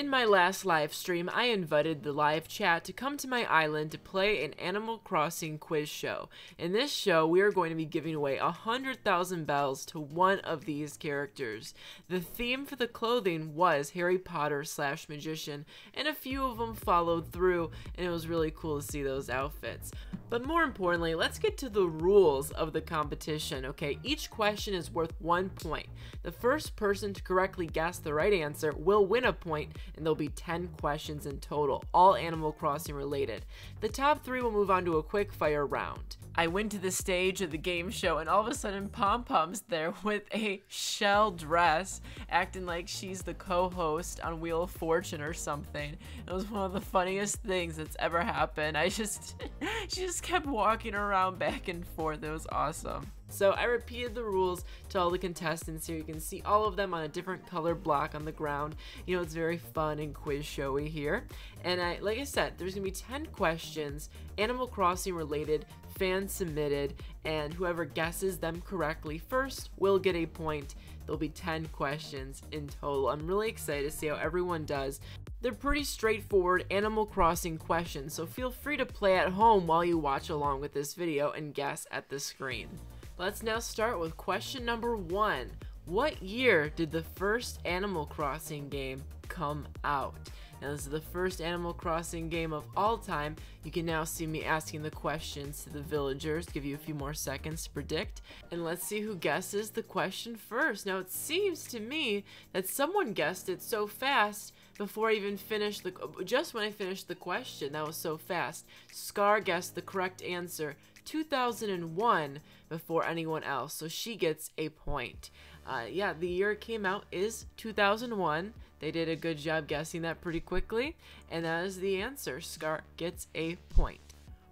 In my last live stream, I invited the live chat to come to my island to play an Animal Crossing quiz show. In this show, we are going to be giving away a 100,000 bells to one of these characters. The theme for the clothing was Harry Potter slash magician, and a few of them followed through, and it was really cool to see those outfits. But more importantly, let's get to the rules of the competition, okay? Each question is worth one point. The first person to correctly guess the right answer will win a point and there'll be 10 questions in total, all Animal Crossing related. The top three will move on to a quick fire round. I went to the stage of the game show and all of a sudden Pom Pom's there with a shell dress, acting like she's the co-host on Wheel of Fortune or something. It was one of the funniest things that's ever happened. I just, she just kept walking around back and forth. It was awesome. So I repeated the rules to all the contestants here. You can see all of them on a different color block on the ground. You know, it's very fun and quiz showy here. And I, like I said, there's gonna be 10 questions, Animal Crossing related, fan submitted, and whoever guesses them correctly first will get a point. There'll be 10 questions in total. I'm really excited to see how everyone does. They're pretty straightforward Animal Crossing questions, so feel free to play at home while you watch along with this video and guess at the screen. Let's now start with question number one. What year did the first Animal Crossing game come out? Now this is the first Animal Crossing game of all time. You can now see me asking the questions to the villagers, give you a few more seconds to predict, and let's see who guesses the question first. Now it seems to me that someone guessed it so fast before I even finished the, just when I finished the question, that was so fast. Scar guessed the correct answer, 2001 before anyone else, so she gets a point. Uh, yeah, the year it came out is 2001. They did a good job guessing that pretty quickly, and that is the answer. Scar gets a point.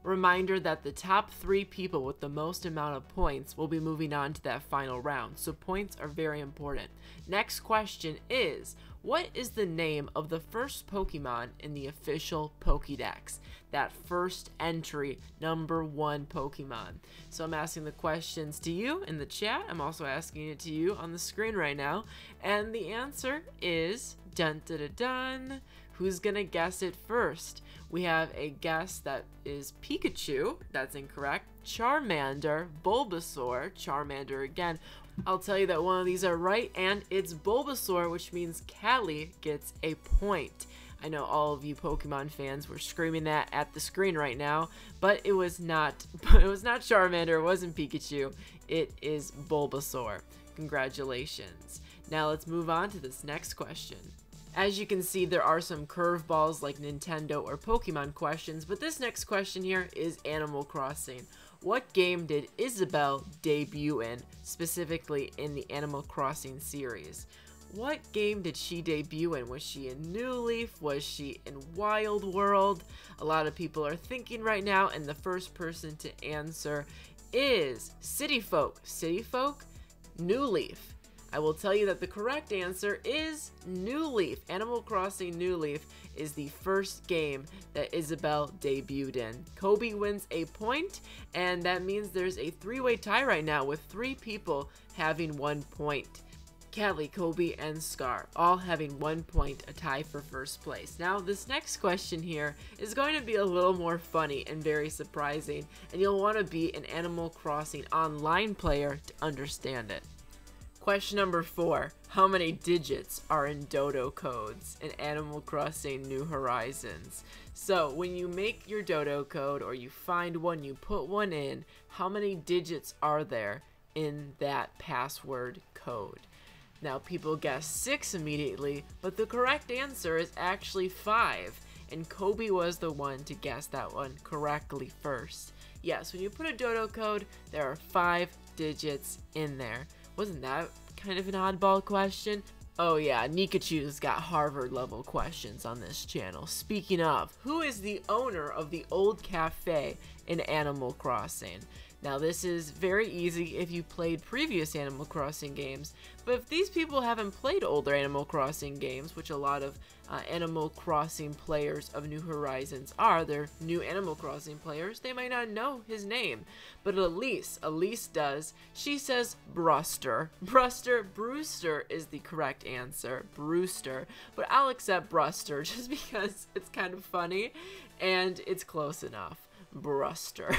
Reminder that the top three people with the most amount of points will be moving on to that final round, so points are very important. Next question is, what is the name of the first Pokemon in the official Pokédex? That first entry, number one Pokemon. So I'm asking the questions to you in the chat. I'm also asking it to you on the screen right now. And the answer is dun dun dun dun. Who's gonna guess it first? We have a guess that is Pikachu. That's incorrect. Charmander, Bulbasaur, Charmander again. I'll tell you that one of these are right, and it's Bulbasaur, which means Callie gets a point. I know all of you Pokemon fans were screaming that at the screen right now, but it was not. It was not Charmander. It wasn't Pikachu. It is Bulbasaur. Congratulations. Now let's move on to this next question. As you can see, there are some curveballs like Nintendo or Pokemon questions, but this next question here is Animal Crossing. What game did Isabelle debut in, specifically in the Animal Crossing series? What game did she debut in? Was she in New Leaf? Was she in Wild World? A lot of people are thinking right now, and the first person to answer is City Folk. City Folk? New Leaf. I will tell you that the correct answer is New Leaf. Animal Crossing New Leaf is the first game that Isabelle debuted in. Kobe wins a point, and that means there's a three-way tie right now with three people having one point. Callie, Kobe, and Scar, all having one point, a tie for first place. Now, this next question here is going to be a little more funny and very surprising, and you'll want to be an Animal Crossing online player to understand it. Question number four. How many digits are in dodo codes in Animal Crossing New Horizons? So when you make your dodo code or you find one, you put one in, how many digits are there in that password code? Now people guess six immediately, but the correct answer is actually five. And Kobe was the one to guess that one correctly first. Yes, when you put a dodo code, there are five digits in there. Wasn't that kind of an oddball question? Oh yeah, Nikachu's got Harvard level questions on this channel. Speaking of, who is the owner of the old cafe in Animal Crossing? Now, this is very easy if you played previous Animal Crossing games, but if these people haven't played older Animal Crossing games, which a lot of uh, Animal Crossing players of New Horizons are, they're new Animal Crossing players, they might not know his name. But Elise, Elise does. She says Bruster. Bruster, Brewster is the correct answer. Brewster. But I'll accept Bruster just because it's kind of funny and it's close enough. Bruster.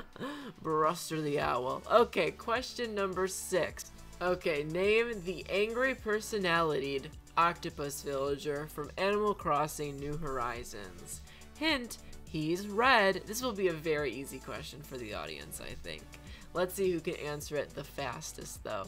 Bruster the Owl. Okay, question number six. Okay, name the angry personality octopus villager from Animal Crossing New Horizons. Hint, he's red. This will be a very easy question for the audience, I think. Let's see who can answer it the fastest, though.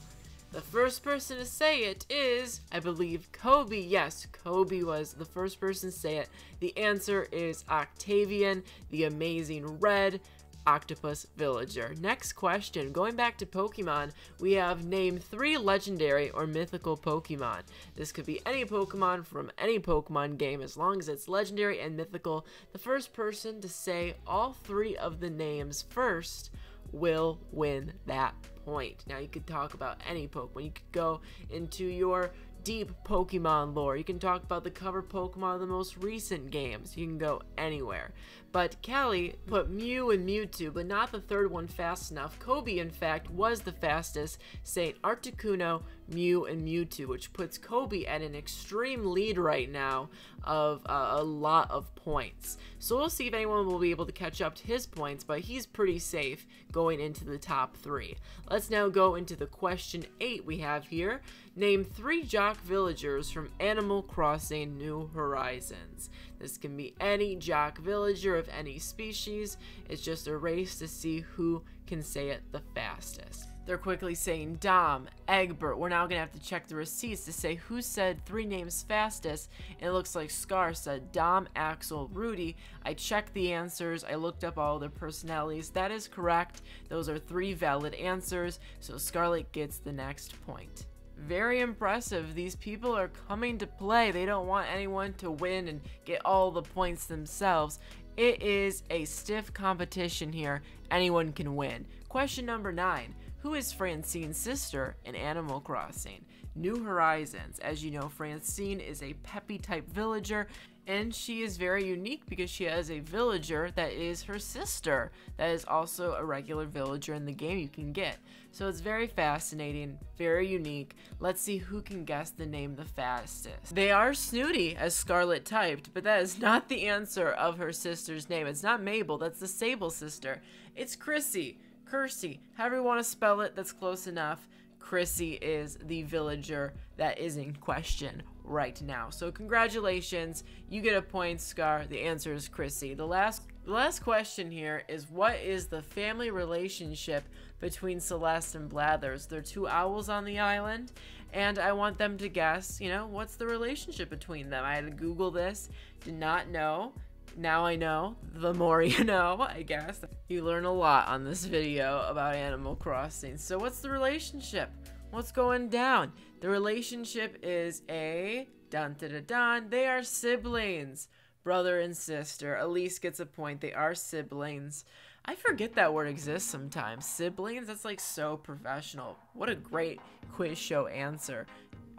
The first person to say it is, I believe, Kobe. Yes, Kobe was the first person to say it. The answer is Octavian, the amazing red octopus villager. Next question. Going back to Pokemon, we have name three legendary or mythical Pokemon. This could be any Pokemon from any Pokemon game as long as it's legendary and mythical. The first person to say all three of the names first will win that point. Now, you could talk about any Pokemon. You could go into your deep Pokemon lore. You can talk about the cover Pokemon of the most recent games. You can go anywhere. But Kelly put Mew and Mewtwo, but not the third one fast enough. Kobe, in fact, was the fastest, saying Articuno, Mew, and Mewtwo, which puts Kobe at an extreme lead right now of uh, a lot of points. So we'll see if anyone will be able to catch up to his points, but he's pretty safe going into the top three. Let's now go into the question eight we have here. Name three jock villagers from Animal Crossing New Horizons. This can be any jock villager of any species. It's just a race to see who can say it the fastest. They're quickly saying Dom, Egbert. We're now going to have to check the receipts to say who said three names fastest. And it looks like Scar said Dom, Axel, Rudy. I checked the answers. I looked up all their personalities. That is correct. Those are three valid answers. So Scarlet gets the next point very impressive. These people are coming to play. They don't want anyone to win and get all the points themselves. It is a stiff competition here. Anyone can win. Question number nine. Who is Francine's sister in Animal Crossing? New Horizons. As you know, Francine is a peppy type villager and she is very unique because she has a villager that is her sister that is also a regular villager in the game you can get. So it's very fascinating, very unique. Let's see who can guess the name the fastest. They are snooty as Scarlet typed, but that is not the answer of her sister's name. It's not Mabel, that's the Sable sister. It's Chrissy, Kirsty, however you want to spell it, that's close enough. Chrissy is the villager that is in question right now. So congratulations, you get a point, Scar. The answer is Chrissy. The last the last question here is what is the family relationship between Celeste and Blathers? They're two owls on the island, and I want them to guess, you know, what's the relationship between them? I had to Google this, did not know. Now I know. The more you know, I guess. You learn a lot on this video about Animal Crossing. So what's the relationship? What's going down? The relationship is a dun da da dun. They are siblings, brother and sister. Elise gets a point. They are siblings. I forget that word exists sometimes. Siblings. That's like so professional. What a great quiz show answer.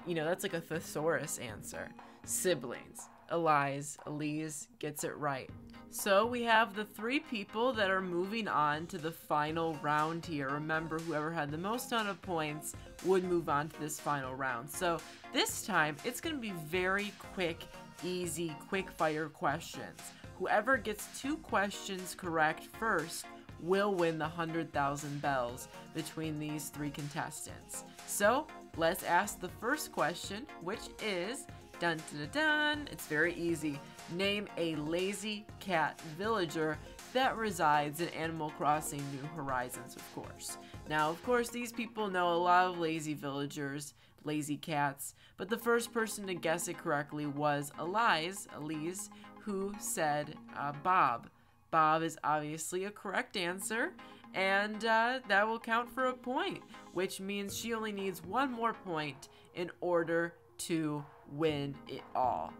You know, that's like a thesaurus answer. Siblings. Elise, Elise gets it right. So we have the three people that are moving on to the final round here. Remember, whoever had the most amount of points would move on to this final round. So this time, it's going to be very quick, easy, quick fire questions. Whoever gets two questions correct first will win the 100,000 bells between these three contestants. So let's ask the first question, which is Dun dun dun! It's very easy. Name a lazy cat villager that resides in Animal Crossing New Horizons, of course. Now, of course, these people know a lot of lazy villagers, lazy cats, but the first person to guess it correctly was Elise, Elise, who said uh, Bob. Bob is obviously a correct answer, and uh, that will count for a point, which means she only needs one more point in order to win it all.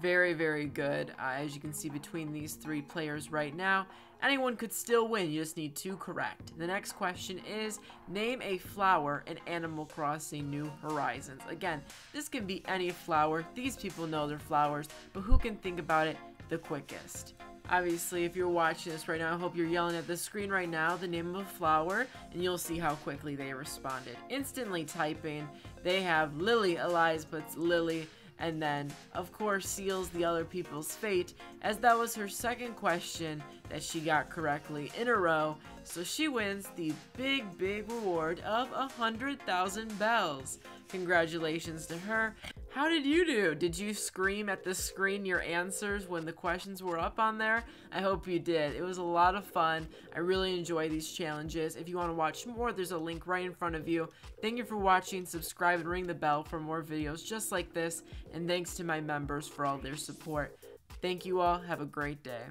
Very, very good. Uh, as you can see between these three players right now, anyone could still win. You just need two correct. The next question is name a flower in Animal Crossing New Horizons. Again, this can be any flower. These people know their flowers, but who can think about it the quickest? Obviously, if you're watching this right now, I hope you're yelling at the screen right now the name of a flower, and you'll see how quickly they responded. Instantly typing, they have Lily. Elise puts Lily and then, of course, seals the other people's fate, as that was her second question that she got correctly in a row, so she wins the big, big reward of a 100,000 bells. Congratulations to her. How did you do? Did you scream at the screen your answers when the questions were up on there? I hope you did. It was a lot of fun. I really enjoy these challenges. If you want to watch more, there's a link right in front of you. Thank you for watching. Subscribe and ring the bell for more videos just like this. And thanks to my members for all their support. Thank you all. Have a great day.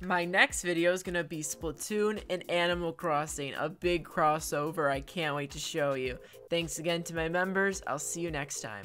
My next video is going to be Splatoon and Animal Crossing, a big crossover I can't wait to show you. Thanks again to my members. I'll see you next time.